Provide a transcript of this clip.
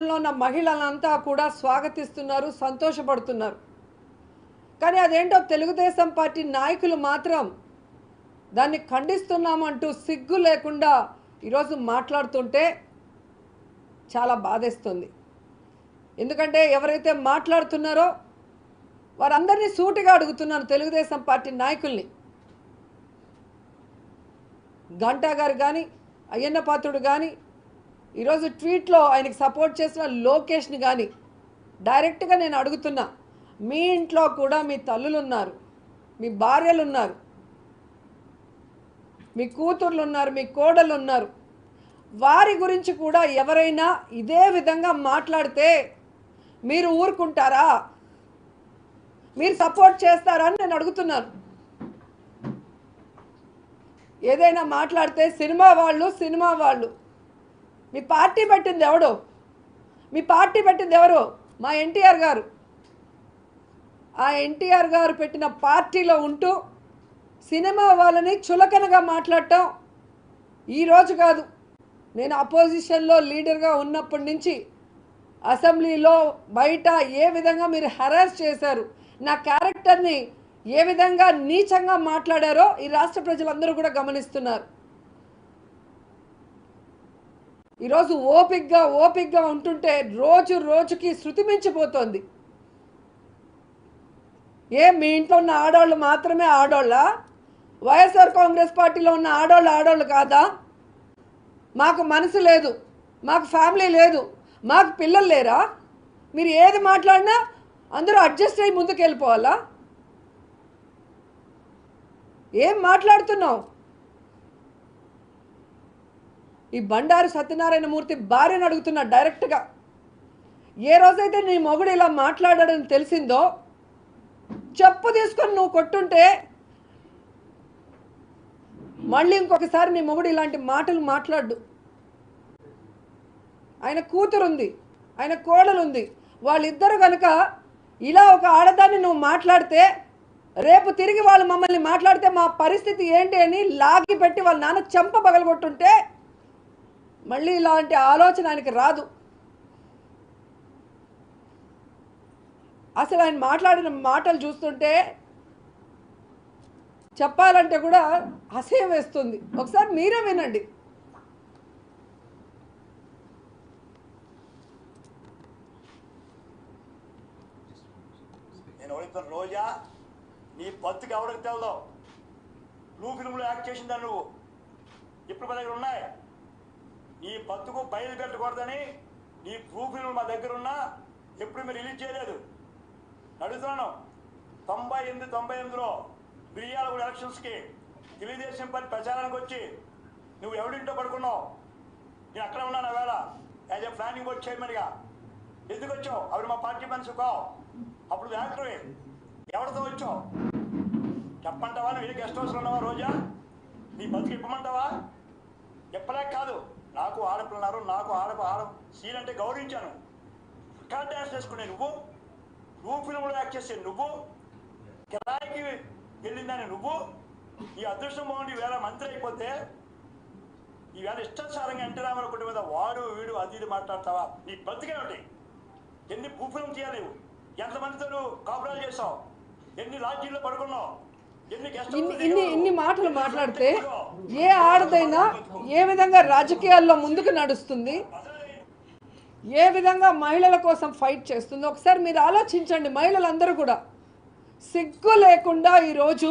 లో ఉన్న మహిళలంతా కూడా స్వాగతిస్తున్నారు సంతోషపడుతున్నారు. కానీ అదేంటో తెలుగుదేశం పార్టీ నాయకులు మాత్రం దాన్ని ఖండిస్తున్నామంటూ సిగ్గు లేకుండా ఈరోజు మాట్లాడుతుంటే చాలా బాధేస్తుంది. ఎందుకంటే ఎవరైతే మాట్లాడుతున్నారో వారందరినీ సూటిగా అడుగుతున్నాను తెలుగుదేశం పార్టీ నాయకుల్ని. గంటా గారు కానీ అయ్యన్న పాత్రుడు కానీ ఈరోజు ట్వీట్లో ఆయనకి సపోర్ట్ చేసిన లోకేష్ని కానీ డైరెక్ట్గా నేను అడుగుతున్నా మీ ఇంట్లో కూడా మీ తల్లులు ఉన్నారు మీ భార్యలు ఉన్నారు మీ కూతుర్లు ఉన్నారు మీ కోడలు ఉన్నారు వారి గురించి కూడా ఎవరైనా ఇదే విధంగా మాట్లాడితే మీరు ఊరుకుంటారా? మీరు సపోర్ట్ చేస్తారా అని నేను అడుగుతున్నాను. ఏదైనా మాట్లాడితే సినిమా వాళ్ళు సినిమా వాళ్ళు మీ పార్టీ పెట్టింది ఎవడు? మీ పార్టీ పెట్టింది ఎవరు? మా ఎన్టీఆర్ గారు. ఆ ఎన్టీఆర్ గారు పెట్టిన పార్టీలో ఉంటూ సినిమా వాళ్ళని చులకనగా మాట్లాడటం ఈరోజు కాదు. నేను అపోజిషన్లో లీడర్గా ఉన్నప్పటి నుంచి అసెంబ్లీలో బయట ఏ విధంగా మీరు హెరాస్ చేశారు నా క్యారెక్టర్ని ఏ విధంగా నీచంగా మాట్లాడారో ఈ రాష్ట్ర ప్రజలందరూ కూడా గమనిస్తున్నారు. ఈరోజు ఓపిక్గా ఓపిక్గా ఉంటుంటే రోజు రోజుకి శృతి మించిపోతోంది. ఏ మీ ఇంట్లో ఉన్న ఆడవాళ్ళు మాత్రమే ఆడోళ్ళ? వైఎస్ఆర్ కాంగ్రెస్ పార్టీలో ఉన్న ఆడవాళ్ళు ఆడవాళ్ళు కాదా? మాకు మనసు లేదు మాకు ఫ్యామిలీ లేదు మాకు పిల్లలు లేరా? మీరు ఏది మాట్లాడినా అందరూ అడ్జస్ట్ అయ్యి ముందుకు వెళ్ళిపోవాలా ఏం మాట్లాడుతున్నావు? ఈ బండారు సత్యనారాయణ మూర్తి భార్యను అడుగుతున్నా డైరెక్ట్గా. ఏ రోజైతే నీ మొగుడు ఇలా మాట్లాడాడని తెలిసిందో చెప్పు తీసుకొని నువ్వు కొట్టుంటే మళ్ళీ ఇంకొకసారి నీ మొగుడు ఇలాంటి మాటలు మాట్లాడు. ఆయన కూతురు ఉంది ఆయన కోడలు ఉంది వాళ్ళిద్దరు కనుక ఇలా ఒక ఆడదాన్ని నువ్వు మాట్లాడితే రేపు తిరిగి వాళ్ళు మమ్మల్ని మాట్లాడితే మా పరిస్థితి ఏంటి అని లాగి పెట్టి వాళ్ళ నాన్న చెంప పగలగొట్టుంటే మళ్ళీ ఇలాంటి ఆలోచన ఆయనకి రాదు. అసలు ఆయన మాట్లాడిన మాటలు చూస్తుంటే చెప్పాలంటే కూడా అసహ్యం వేస్తుంది. ఒకసారి మీరే వినండి. నేను రోజా నీ బతుకు ఎవరికి తెలదు? బ్లూ ఫిల్మ్లో యాక్ట్ చేసిందా నువ్వు? ఇప్పుడు మన దగ్గర ఉన్నాయి. నీ బతుకు బయలు పెట్టకూడదని నీ ప్రూఫ్లు మా దగ్గర ఉన్నా ఎప్పుడు మీరు రిలీజ్ చేయలేదు. అడుగుతున్నాను తొంభై ఎనిమిది తొంభై ఎనిమిదిలో మిరియాలగూడ ఎలక్షన్స్కి తెలుగుదేశం పార్టీ ప్రచారానికి వచ్చి నువ్వు ఎవడింటో పడుకున్నావు? నేను అక్కడ ఉన్నాను వేళ. యాజ్ ఎ ప్లానింగ్ బోర్డ్ చైర్మన్గా. ఎందుకు వచ్చావు? అవి మా పార్టీ మనిషి కావు. అప్పుడు యాక్టరే. ఎవరితో వచ్చావు? చెప్పంటావా నువ్వు ఏ గెస్ట్ హౌస్లో ఉన్నావా రోజా? నీ బతుకు ఇప్పమంటావా? చెప్పలేక కాదు. నాకు ఆడపిల్లన్నారు నాకు ఆడ ఆడ సీన్ అంటే గౌరవించాను. రికార్డ్ డ్యాన్స్ చేసుకునే నువ్వు నువ్వు ఫిల్మ్లో యాక్ట్ చేసే నువ్వు కిరాయికి వెళ్ళిందని నువ్వు ఈ అదృష్టం బాగుండి వేళ మంత్రి అయిపోతే ఈవేళ ఇష్టాచారంగా ఎన్టీ రామారావు కుటుంబం మీద వాడు వీడు అది ఇది మాట్లాడతావా? నీ బతికేమిటి ఎన్ని భూఫిలం తీయాలి ఎంతమందితో నువ్వు కాపురాలు చేసావు? ఎన్ని లాడ్జీల్లో పడుకున్నావు? ఇన్ని ఇన్ని మాటలు మాట్లాడితే ఏ ఆడదైనా ఏ విధంగా రాజకీయాల్లో ముందుకు నడుస్తుంది ఏ విధంగా మహిళల కోసం ఫైట్ చేస్తుందో ఒకసారి మీరు ఆలోచించండి మహిళలందరూ కూడా. సిగ్గు లేకుండా ఈరోజు